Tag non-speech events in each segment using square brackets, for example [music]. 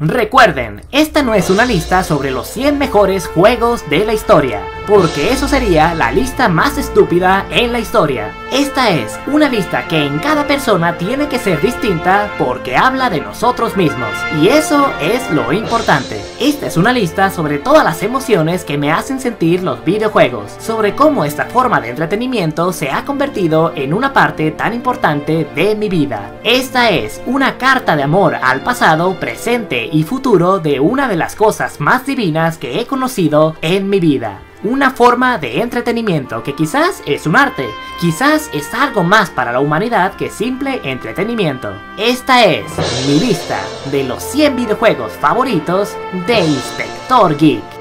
Recuerden, esta no es una lista sobre los 100 mejores juegos de la historia, porque eso sería la lista más estúpida en la historia. Esta es una lista que en cada persona tiene que ser distinta porque habla de nosotros mismos, y eso es lo importante. Esta es una lista sobre todas las emociones que me hacen sentir los videojuegos, sobre cómo esta forma de entretenimiento se ha convertido en una parte tan importante de mi vida. Esta es una carta de amor al pasado, presente y futuro de una de las cosas más divinas que he conocido en mi vida. Una forma de entretenimiento que quizás es un arte, quizás es algo más para la humanidad que simple entretenimiento. Esta es mi lista de los 100 videojuegos favoritos de Inspector Geek.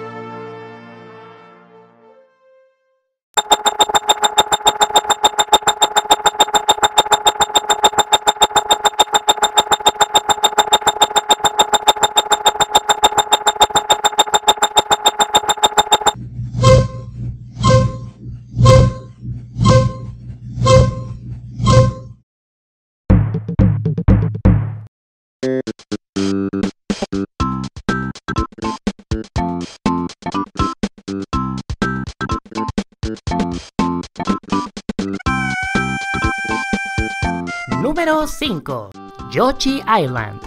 5. Yoshi Island.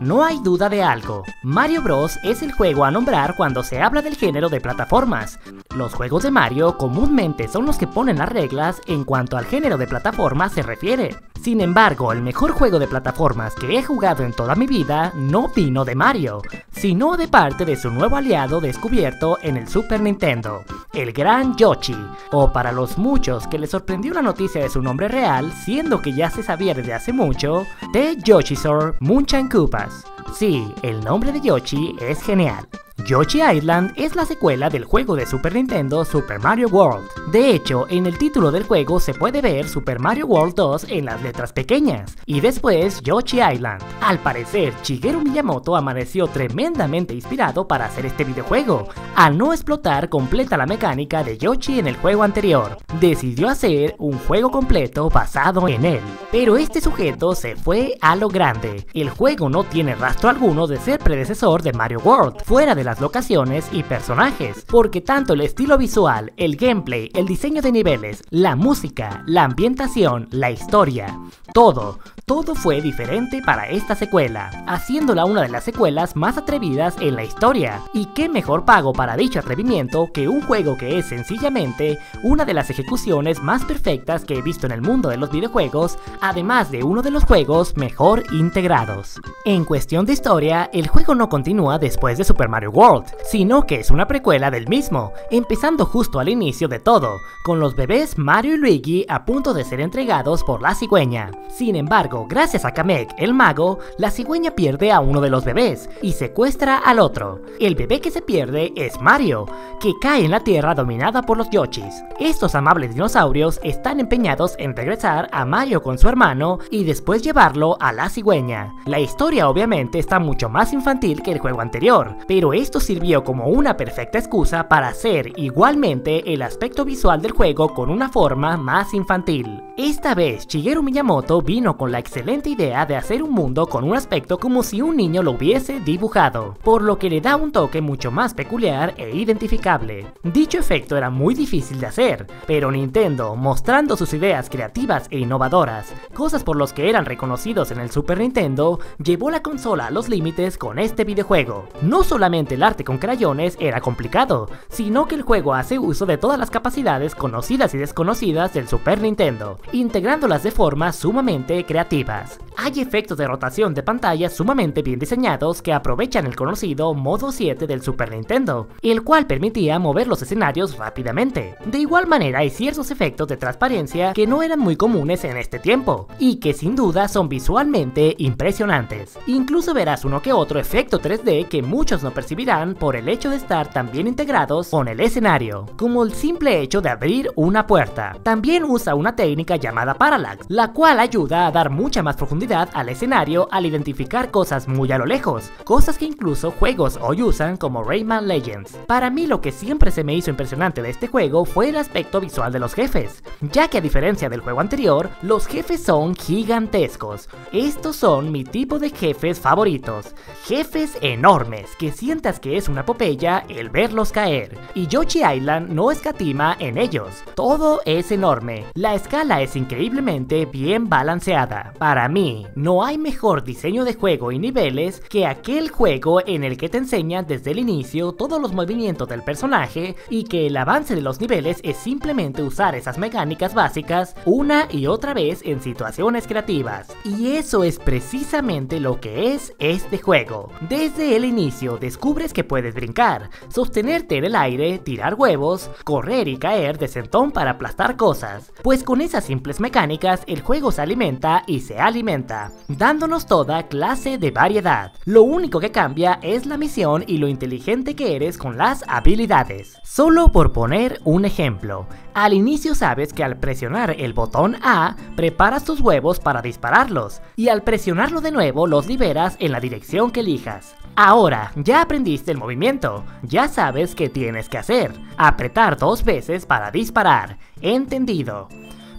No hay duda de algo, Mario Bros. es el juego a nombrar cuando se habla del género de plataformas. Los juegos de Mario comúnmente son los que ponen las reglas en cuanto al género de plataformas se refiere. Sin embargo, el mejor juego de plataformas que he jugado en toda mi vida no vino de Mario, sino de parte de su nuevo aliado descubierto en el Super Nintendo, el Gran Yoshi, o para los muchos que les sorprendió la noticia de su nombre real, siendo que ya se sabía desde hace mucho, The Yoshisaur Munchan Koopas. Sí, el nombre de Yoshi es genial. Yoshi Island es la secuela del juego de Super Nintendo Super Mario World. De hecho, en el título del juego se puede ver Super Mario World 2 en las letras pequeñas, y después Yoshi Island. Al parecer, Shigeru Miyamoto amaneció tremendamente inspirado para hacer este videojuego, al no explotar completa la mecánica de Yoshi en el juego anterior. Decidió hacer un juego completo basado en él. Pero este sujeto se fue a lo grande. El juego no tiene rastro alguno de ser predecesor de Mario World, fuera de las locaciones y personajes, porque tanto el estilo visual, el gameplay, el diseño de niveles, la música, la ambientación, la historia, todo, todo fue diferente para esta secuela, haciéndola una de las secuelas más atrevidas en la historia. Y qué mejor pago para dicho atrevimiento que un juego que es sencillamente una de las ejecuciones más perfectas que he visto en el mundo de los videojuegos, además de uno de los juegos mejor integrados. En cuestión de historia, el juego no continúa después de Super Mario World, sino que es una precuela del mismo, empezando justo al inicio de todo, con los bebés Mario y Luigi a punto de ser entregados por la cigüeña. Sin embargo, gracias a Kamek, el mago, la cigüeña pierde a uno de los bebés y secuestra al otro. El bebé que se pierde es Mario, que cae en la tierra dominada por los Yoshis. Estos amables dinosaurios están empeñados en regresar a Mario con su hermano y después llevarlo a la cigüeña. La historia obviamente está mucho más infantil que el juego anterior, pero esto sirvió como una perfecta excusa para hacer igualmente el aspecto visual del juego con una forma más infantil. Esta vez Shigeru Miyamoto vino con la excelente idea de hacer un mundo con un aspecto como si un niño lo hubiese dibujado, por lo que le da un toque mucho más peculiar e identificable. Dicho efecto era muy difícil de hacer, pero Nintendo, mostrando sus ideas creativas e innovadoras, cosas por los que eran reconocidos en el Super Nintendo, llevó la consola a los límites con este videojuego. No solamente el arte con crayones era complicado, sino que el juego hace uso de todas las capacidades conocidas y desconocidas del Super Nintendo, integrándolas de forma sumamente creativas. Hay efectos de rotación de pantalla sumamente bien diseñados que aprovechan el conocido modo 7 del Super Nintendo, el cual permitía mover los escenarios rápidamente. De igual manera hay ciertos efectos de transparencia que no eran muy comunes en este tiempo, y que sin duda son visualmente impresionantes. Incluso verás uno que otro efecto 3D que muchos no percibirán por el hecho de estar tan bien integrados con el escenario, como el simple hecho de abrir una puerta. También usa una técnica llamada Parallax, la cual ayuda a dar mucha más profundidad al escenario al identificar cosas muy a lo lejos, cosas que incluso juegos hoy usan como Rayman Legends. Para mí lo que siempre se me hizo impresionante de este juego fue el aspecto visual de los jefes, ya que a diferencia del juego anterior, los jefes son gigantescos. Estos son mi tipo de jefes favoritos, jefes enormes, que sientas que es una epopeya el verlos caer. Y Yoshi Island no escatima en ellos, todo es enorme, la escala es increíblemente bien balanceada. Para mí, no hay mejor diseño de juego y niveles que aquel juego en el que te enseñan desde el inicio todos los movimientos del personaje y que el avance de los niveles es simplemente usar esas mecánicas básicas una y otra vez en situaciones creativas. Y eso es precisamente lo que es este juego. Desde el inicio descubres que puedes brincar, sostenerte en el aire, tirar huevos, correr y caer de sentón para aplastar cosas. Pues con esas simples mecánicas el juego se alimenta y se alimenta, dándonos toda clase de variedad. Lo único que cambia es la misión y lo inteligente que eres con las habilidades. Solo por poner un ejemplo, al inicio sabes que al presionar el botón A, preparas tus huevos para dispararlos, y al presionarlo de nuevo los liberas en la dirección que elijas. Ahora, ya aprendiste el movimiento, ya sabes qué tienes que hacer, apretar dos veces para disparar, entendido.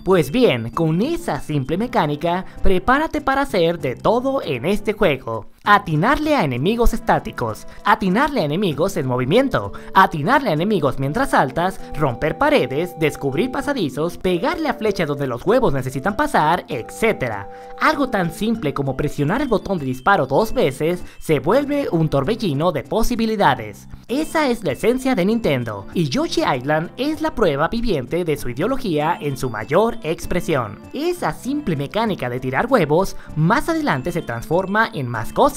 Pues bien, con esa simple mecánica, prepárate para hacer de todo en este juego. Atinarle a enemigos estáticos, atinarle a enemigos en movimiento, atinarle a enemigos mientras saltas, romper paredes, descubrir pasadizos, pegarle a flecha donde los huevos necesitan pasar, etc. Algo tan simple como presionar el botón de disparo dos veces se vuelve un torbellino de posibilidades. Esa es la esencia de Nintendo, y Yoshi Island es la prueba viviente de su ideología en su mayor expresión. Esa simple mecánica de tirar huevos más adelante se transforma en más cosas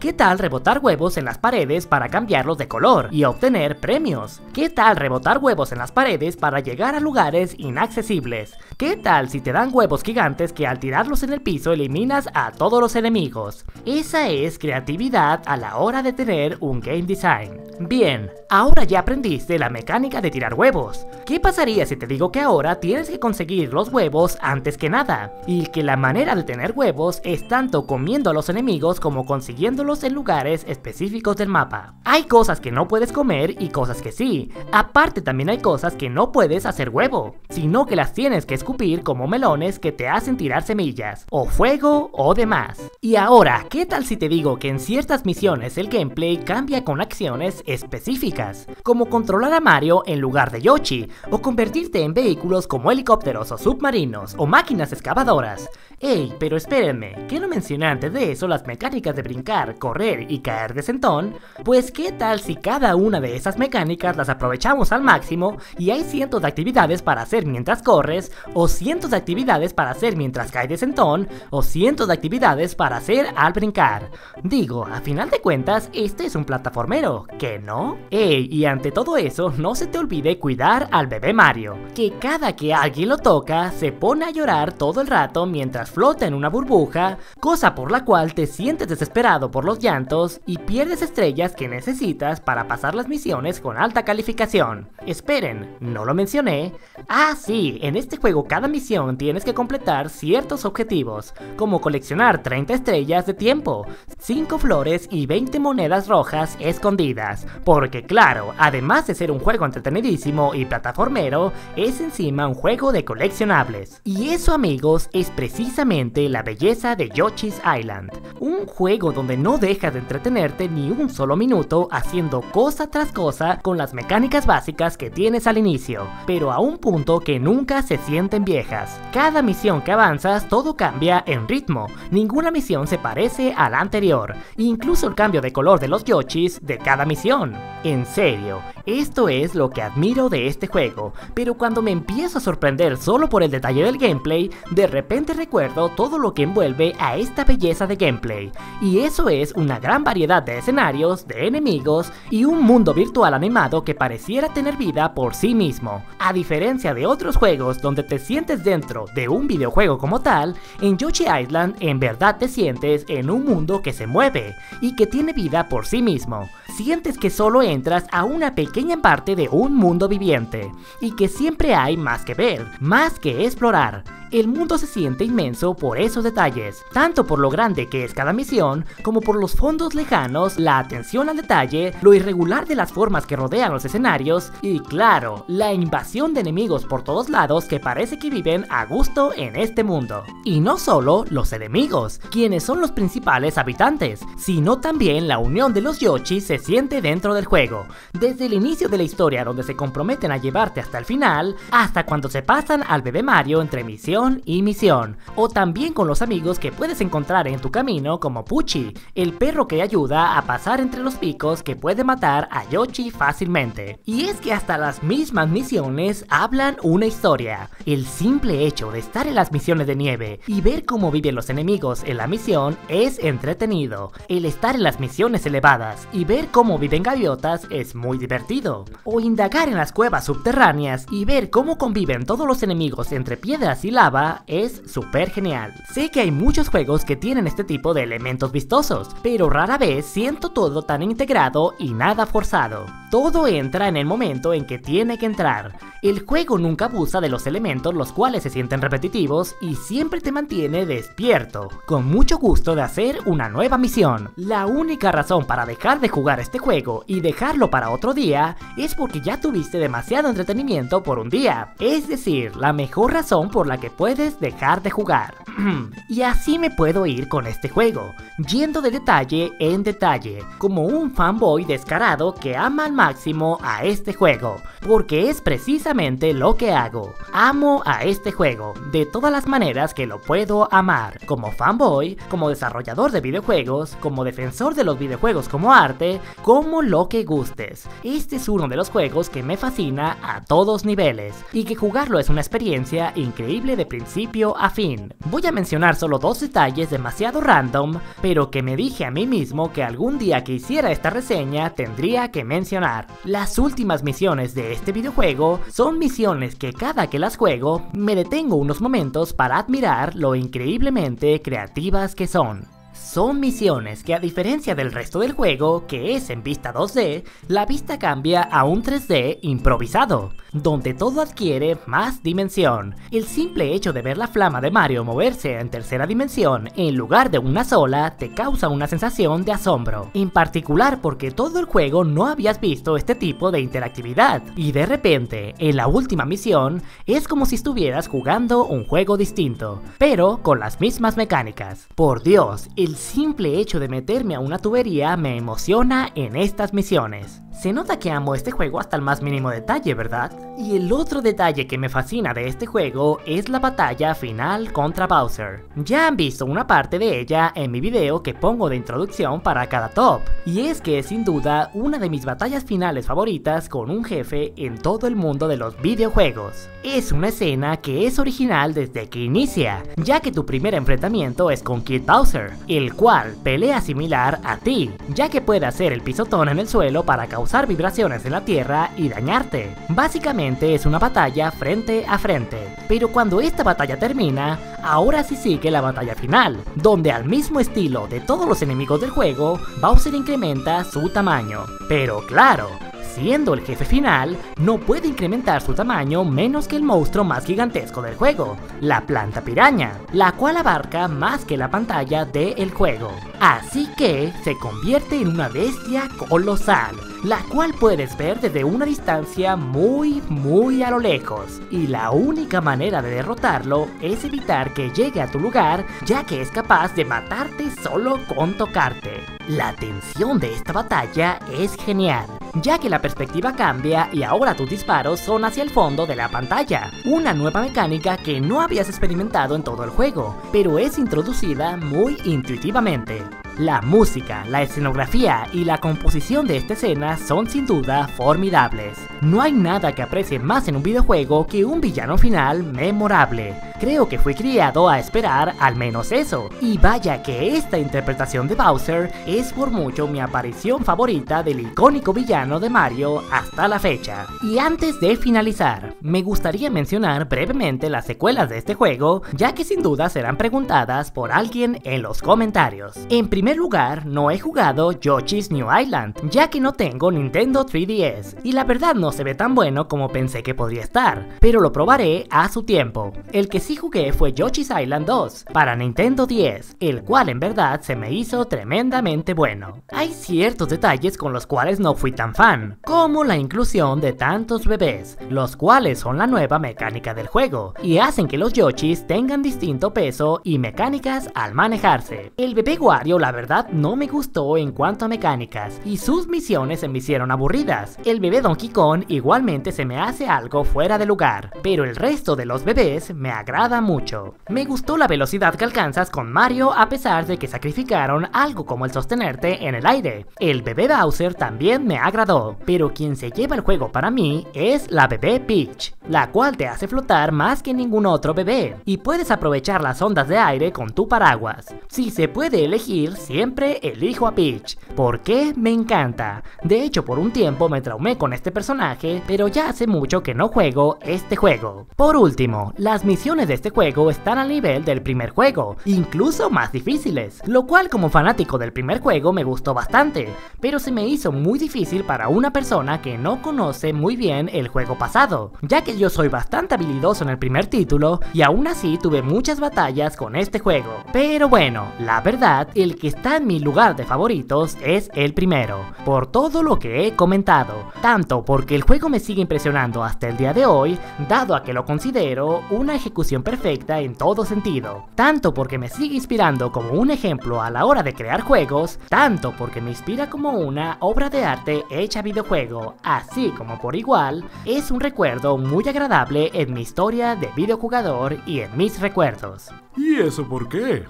¿Qué tal rebotar huevos en las paredes para cambiarlos de color y obtener premios? ¿Qué tal rebotar huevos en las paredes para llegar a lugares inaccesibles? ¿Qué tal si te dan huevos gigantes que al tirarlos en el piso eliminas a todos los enemigos? Esa es creatividad a la hora de tener un game design. Bien, ahora ya aprendiste la mecánica de tirar huevos. ¿Qué pasaría si te digo que ahora tienes que conseguir los huevos antes que nada? Y que la manera de tener huevos es tanto comiendo a los enemigos como consiguiéndolos en lugares específicos del mapa. Hay cosas que no puedes comer y cosas que sí. Aparte también hay cosas que no puedes hacer huevo, sino que las tienes que escupir como melones que te hacen tirar semillas, o fuego o demás. Y ahora, ¿qué tal si te digo que en ciertas misiones el gameplay cambia con acciones específicas, como controlar a Mario en lugar de Yoshi, o convertirte en vehículos como helicópteros o submarinos, o máquinas excavadoras? Ey, pero espérenme, ¿qué no mencioné antes de eso las mecánicas de brincar, correr y caer de sentón? Pues qué tal si cada una de esas mecánicas las aprovechamos al máximo y hay cientos de actividades para hacer mientras corres, o cientos de actividades para hacer mientras caes de sentón, o cientos de actividades para hacer al brincar. Digo, a final de cuentas, este es un plataformero, ¿que no? Ey, y ante todo eso, no se te olvide cuidar al bebé Mario, que cada que alguien lo toca, se pone a llorar todo el rato mientras flota en una burbuja, cosa por la cual te sientes desesperado por los llantos y pierdes estrellas que necesitas para pasar las misiones con alta calificación. Esperen, ¿no lo mencioné? Ah sí, en este juego cada misión tienes que completar ciertos objetivos, como coleccionar 30 estrellas de tiempo, 5 flores y 20 monedas rojas escondidas, porque claro, además de ser un juego entretenidísimo y plataformero, es encima un juego de coleccionables. Y eso amigos es precisamente la belleza de Yoshi's Island, un juego donde no dejas de entretenerte ni un solo minuto haciendo cosa tras cosa con las mecánicas básicas que tienes al inicio, pero a un punto que nunca se sienten viejas. Cada misión que avanzas todo cambia en ritmo, ninguna misión se parece a la anterior, incluso el cambio de color de los Yoshis de cada misión. En serio, esto es lo que admiro de este juego, pero cuando me empiezo a sorprender solo por el detalle del gameplay, de repente todo lo que envuelve a esta belleza de gameplay, y eso es una gran variedad de escenarios, de enemigos y un mundo virtual animado que pareciera tener vida por sí mismo. A diferencia de otros juegos donde te sientes dentro de un videojuego como tal, en Yoshi Island en verdad te sientes en un mundo que se mueve y que tiene vida por sí mismo. sientes que solo entras a una pequeña parte de un mundo viviente y que siempre hay más que ver, más que explorar el mundo se siente inmenso por esos detalles, tanto por lo grande que es cada misión, como por los fondos lejanos, la atención al detalle, lo irregular de las formas que rodean los escenarios y claro, la invasión de enemigos por todos lados que parece que viven a gusto en este mundo. Y no solo los enemigos, quienes son los principales habitantes, sino también la unión de los Yoshi se siente dentro del juego, desde el inicio de la historia donde se comprometen a llevarte hasta el final, hasta cuando se pasan al bebé Mario entre misiones y misión, o también con los amigos que puedes encontrar en tu camino como Pucci, el perro que ayuda a pasar entre los picos que puede matar a Yoshi fácilmente. Y es que hasta las mismas misiones hablan una historia. El simple hecho de estar en las misiones de nieve y ver cómo viven los enemigos en la misión es entretenido. El estar en las misiones elevadas y ver cómo viven gaviotas es muy divertido. O indagar en las cuevas subterráneas y ver cómo conviven todos los enemigos entre piedras y lava es súper genial. Sé que hay muchos juegos que tienen este tipo de elementos vistosos, pero rara vez siento todo tan integrado y nada forzado. Todo entra en el momento en que tiene que entrar. El juego nunca abusa de los elementos los cuales se sienten repetitivos y siempre te mantiene despierto, con mucho gusto de hacer una nueva misión. La única razón para dejar de jugar este juego y dejarlo para otro día es porque ya tuviste demasiado entretenimiento por un día. Es decir, la mejor razón por la que puedes dejar de jugar. [clears throat] y así me puedo ir con este juego, yendo de detalle en detalle, como un fanboy descarado que ama al máximo a este juego, porque es precisamente lo que hago. Amo a este juego, de todas las maneras que lo puedo amar, como fanboy, como desarrollador de videojuegos, como defensor de los videojuegos como arte, como lo que gustes. Este es uno de los juegos que me fascina a todos niveles, y que jugarlo es una experiencia increíble de principio a fin. Voy a mencionar solo dos detalles demasiado random, pero que me dije a mí mismo que algún día que hiciera esta reseña tendría que mencionar. Las últimas misiones de este videojuego son misiones que cada que las juego me detengo unos momentos para admirar lo increíblemente creativas que son. Son misiones que a diferencia del resto del juego, que es en vista 2D, la vista cambia a un 3D improvisado, donde todo adquiere más dimensión. El simple hecho de ver la flama de Mario moverse en tercera dimensión en lugar de una sola te causa una sensación de asombro, en particular porque todo el juego no habías visto este tipo de interactividad, y de repente, en la última misión, es como si estuvieras jugando un juego distinto, pero con las mismas mecánicas. Por Dios, el simple hecho de meterme a una tubería me emociona en estas misiones. Se nota que amo este juego hasta el más mínimo detalle, ¿verdad? Y el otro detalle que me fascina de este juego es la batalla final contra Bowser. Ya han visto una parte de ella en mi video que pongo de introducción para cada top, y es que es sin duda una de mis batallas finales favoritas con un jefe en todo el mundo de los videojuegos. Es una escena que es original desde que inicia, ya que tu primer enfrentamiento es con Kid Bowser, el cual pelea similar a ti, ya que puede hacer el pisotón en el suelo para causar vibraciones en la Tierra y dañarte. Básicamente es una batalla frente a frente. Pero cuando esta batalla termina, ahora sí sigue la batalla final, donde al mismo estilo de todos los enemigos del juego, Bowser incrementa su tamaño. Pero claro, Siendo el jefe final, no puede incrementar su tamaño menos que el monstruo más gigantesco del juego, la planta piraña, la cual abarca más que la pantalla del juego. Así que se convierte en una bestia colosal, la cual puedes ver desde una distancia muy muy a lo lejos. Y la única manera de derrotarlo es evitar que llegue a tu lugar, ya que es capaz de matarte solo con tocarte. La tensión de esta batalla es genial, ya que la perspectiva cambia y ahora tus disparos son hacia el fondo de la pantalla, una nueva mecánica que no habías experimentado en todo el juego, pero es introducida muy intuitivamente. La música, la escenografía y la composición de esta escena son sin duda formidables. No hay nada que aprecie más en un videojuego que un villano final memorable. Creo que fui criado a esperar al menos eso. Y vaya que esta interpretación de Bowser es por mucho mi aparición favorita del icónico villano de Mario hasta la fecha. Y antes de finalizar, me gustaría mencionar brevemente las secuelas de este juego, ya que sin duda serán preguntadas por alguien en los comentarios. En primer lugar, no he jugado Yoshi's New Island, ya que no tengo Nintendo 3DS, y la verdad no se ve tan bueno como pensé que podría estar, pero lo probaré a su tiempo. El que sí jugué fue Yoshi's Island 2, para Nintendo 10, el cual en verdad se me hizo tremendamente bueno. Hay ciertos detalles con los cuales no fui tan fan, como la inclusión de tantos bebés, los cuales son la nueva mecánica del juego, y hacen que los Yoshis tengan distinto peso y mecánicas al manejarse. El bebé Wario la verdad no me gustó en cuanto a mecánicas, y sus misiones se me hicieron aburridas. El bebé Donkey Kong igualmente se me hace algo fuera de lugar, pero el resto de los bebés me agrada mucho. Me gustó la velocidad que alcanzas con Mario a pesar de que sacrificaron algo como el sostenerte en el aire. El bebé Bowser también me agradó, pero quien se lleva el juego para mí es la bebé Peach, la cual te hace flotar más que ningún otro bebé, y puedes aprovechar las ondas de aire con tu paraguas. Si se puede elegir, siempre elijo a Peach, porque me encanta. De hecho, por un tiempo me traumé con este personaje, pero ya hace mucho que no juego este juego. Por último, las misiones este juego están al nivel del primer juego, incluso más difíciles, lo cual como fanático del primer juego me gustó bastante, pero se me hizo muy difícil para una persona que no conoce muy bien el juego pasado, ya que yo soy bastante habilidoso en el primer título y aún así tuve muchas batallas con este juego. Pero bueno, la verdad, el que está en mi lugar de favoritos es el primero, por todo lo que he comentado, tanto porque el juego me sigue impresionando hasta el día de hoy, dado a que lo considero una ejecución perfecta en todo sentido, tanto porque me sigue inspirando como un ejemplo a la hora de crear juegos, tanto porque me inspira como una obra de arte hecha videojuego, así como por igual, es un recuerdo muy agradable en mi historia de videojugador y en mis recuerdos. ¿Y eso por qué?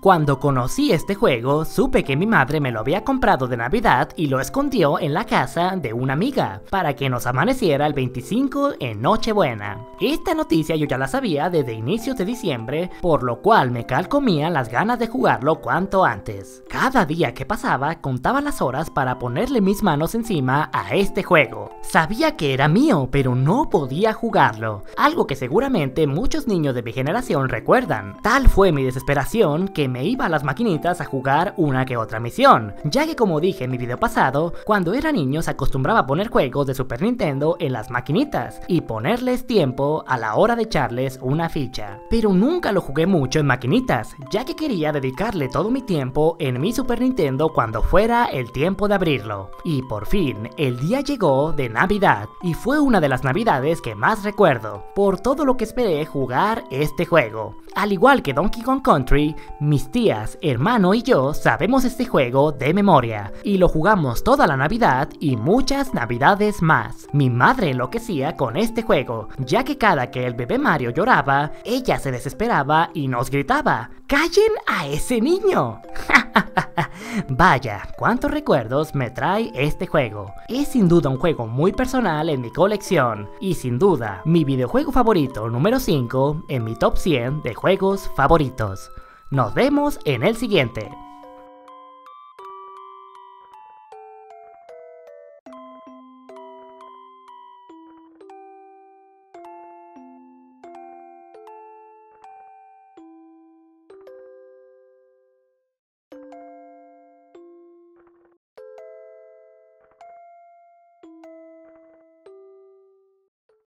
Cuando conocí este juego, supe que mi madre me lo había comprado de Navidad y lo escondió en la casa de una amiga, para que nos amaneciera el 25 en Nochebuena. Esta noticia yo ya la sabía desde inicios de diciembre, por lo cual me calcomía las ganas de jugarlo cuanto antes. Cada día que pasaba contaba las horas para ponerle mis manos encima a este juego. Sabía que era mío, pero no podía jugarlo, algo que seguramente muchos niños de mi generación recuerdan. Tal fue mi desesperación que me iba a las maquinitas a jugar una que otra misión, ya que como dije en mi video pasado, cuando era niño se acostumbraba a poner juegos de Super Nintendo en las maquinitas y ponerles tiempo a la hora de echarles una ficha. Pero nunca lo jugué mucho en maquinitas, ya que quería dedicarle todo mi tiempo en mi Super Nintendo cuando fuera el tiempo de abrirlo. Y por fin, el día llegó de Navidad, y fue una de las navidades que más recuerdo, por todo lo que esperé jugar este juego. Al igual que Donkey Kong Country, mis tías, hermano y yo sabemos este juego de memoria y lo jugamos toda la Navidad y muchas Navidades más. Mi madre enloquecía con este juego, ya que cada que el bebé Mario lloraba, ella se desesperaba y nos gritaba, ¡Callen a ese niño! [laughs] Vaya, cuántos recuerdos me trae este juego. Es sin duda un juego muy personal en mi colección y sin duda mi videojuego favorito número 5 en mi top 100 de juegos favoritos. Nos vemos en el siguiente.